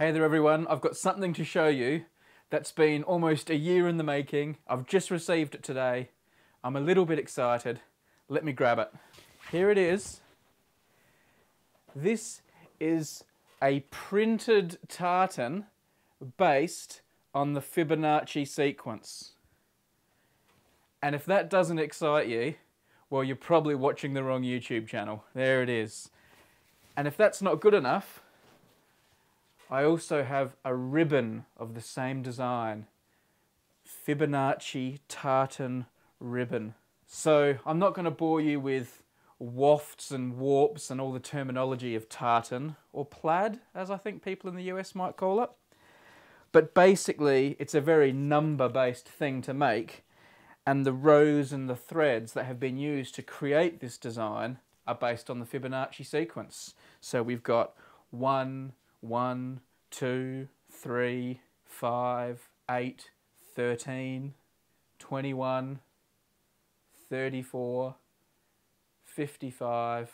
Hey there everyone, I've got something to show you that's been almost a year in the making. I've just received it today. I'm a little bit excited. Let me grab it. Here it is. This is a printed tartan based on the Fibonacci sequence. And if that doesn't excite you, well, you're probably watching the wrong YouTube channel. There it is. And if that's not good enough, I also have a ribbon of the same design. Fibonacci tartan ribbon. So I'm not going to bore you with wefts and warps and all the terminology of tartan, or plaid, as I think people in the US might call it. But basically, it's a very number-based thing to make, and the rows and the threads that have been used to create this design are based on the Fibonacci sequence. So we've got one, 1, 2, 3, 5, 8, 13, 21, 34, 55,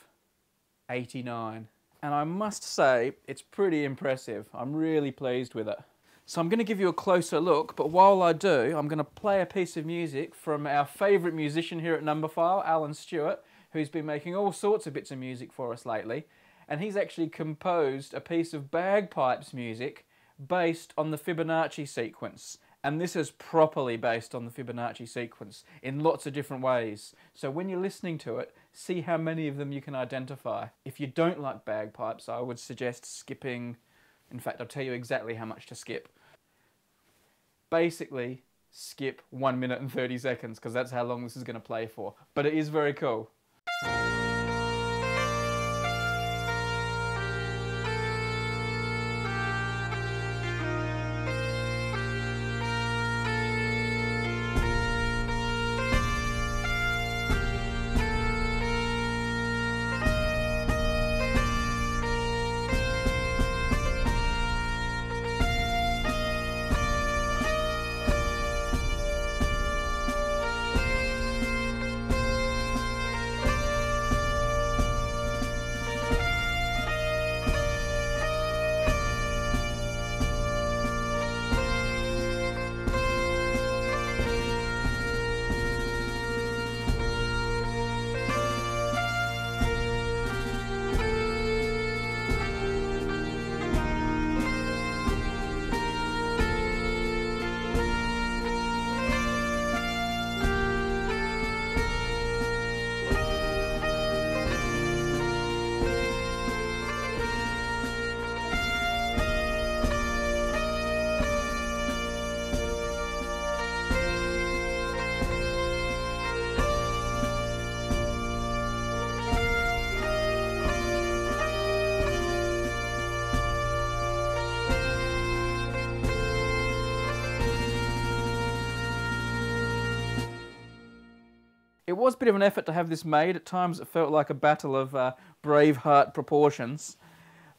89. And I must say, it's pretty impressive. I'm really pleased with it. So I'm going to give you a closer look, but while I do, I'm going to play a piece of music from our favourite musician here at Numberphile, Alan Stewart, who's been making all sorts of bits of music for us lately and he's actually composed a piece of bagpipes music based on the Fibonacci sequence. And this is properly based on the Fibonacci sequence in lots of different ways. So when you're listening to it, see how many of them you can identify. If you don't like bagpipes, I would suggest skipping. In fact, I'll tell you exactly how much to skip. Basically, skip 1 minute and 30 seconds because that's how long this is going to play for. But it is very cool. It was a bit of an effort to have this made. At times it felt like a battle of uh, Braveheart proportions.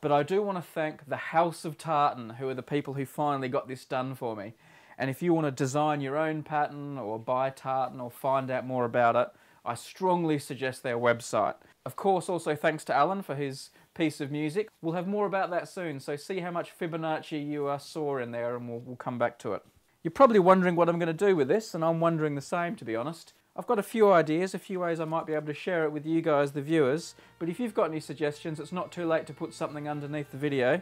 But I do want to thank the House of Tartan, who are the people who finally got this done for me. And if you want to design your own pattern or buy tartan or find out more about it, I strongly suggest their website. Of course, also thanks to Alan for his piece of music. We'll have more about that soon, so see how much Fibonacci you uh, saw in there and we'll, we'll come back to it. You're probably wondering what I'm going to do with this, and I'm wondering the same, to be honest. I've got a few ideas, a few ways I might be able to share it with you guys, the viewers, but if you've got any suggestions, it's not too late to put something underneath the video,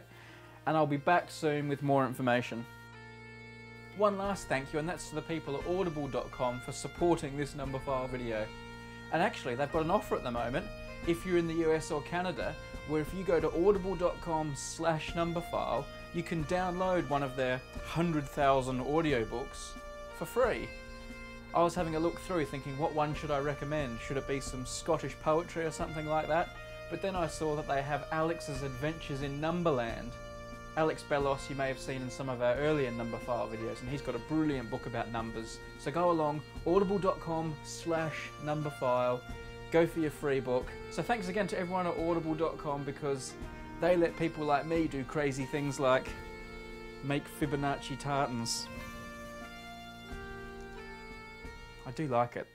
and I'll be back soon with more information. One last thank you, and that's to the people at audible.com for supporting this Numberphile video. And actually, they've got an offer at the moment, if you're in the US or Canada, where if you go to audible.com slash numberphile, you can download one of their 100,000 audiobooks for free. I was having a look through thinking what one should I recommend? Should it be some Scottish poetry or something like that? But then I saw that they have Alex's Adventures in Numberland. Alex Bellos you may have seen in some of our earlier number Numberphile videos and he's got a brilliant book about numbers. So go along, audible.com slash numberphile, go for your free book. So thanks again to everyone at audible.com because they let people like me do crazy things like make Fibonacci tartans. I do like it.